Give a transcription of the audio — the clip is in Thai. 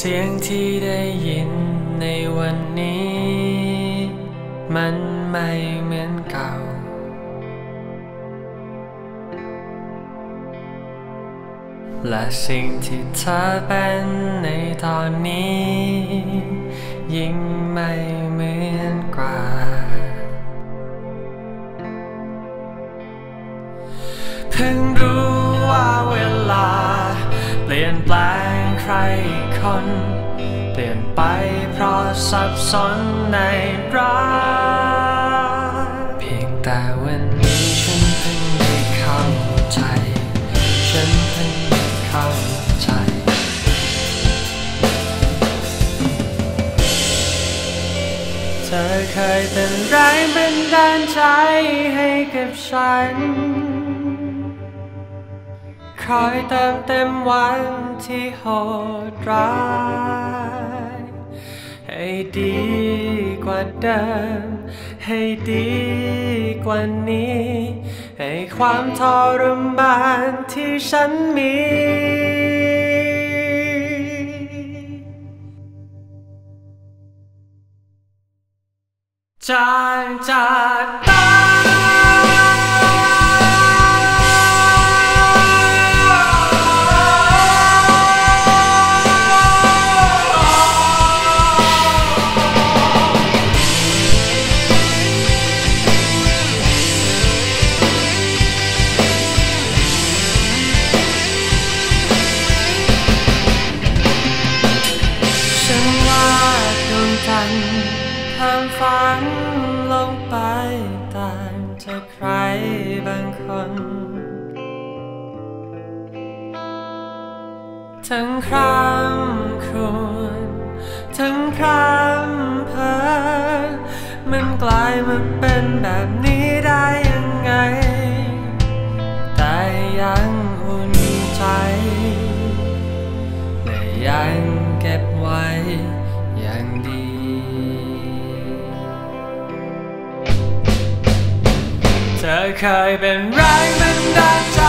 สียงที่ได้ยินในวันนี้ มันไม่เหมือนเก่า และสิ่งที่เธอเป็นในตอนนี้ ยิ่งไม่เหมือนกว่า เพิ่งรู้ว่าเวลา เปลี่ยนแปลงใคร คนเปลี่ยนไปเพราะสับสนในรักเพียงแต่วันนี้ฉันเพิ่งได้เข้าใจ ฉันเพิ่งได้เข้าใจเธอเคยเป็นแรงบันดาลใจให้กับฉัน คอยเติมเต็มวันที่โหดร้าย ให้ดีกว่าเดิม ให้ดีกว่านี้ ให้ความทรมานที่ฉันมีจางจาก ดวงจันทร์ทำฝันลงไปต่างจากใครบางคน ทั้งครำครวญทั้งพรำเพอมันกลายมาเป็นแบบนี้ได้ยังไง แต่ยังอุ่นใจและยังเก็บไว้ ธอเคยเป็นแรงบันดาลใจ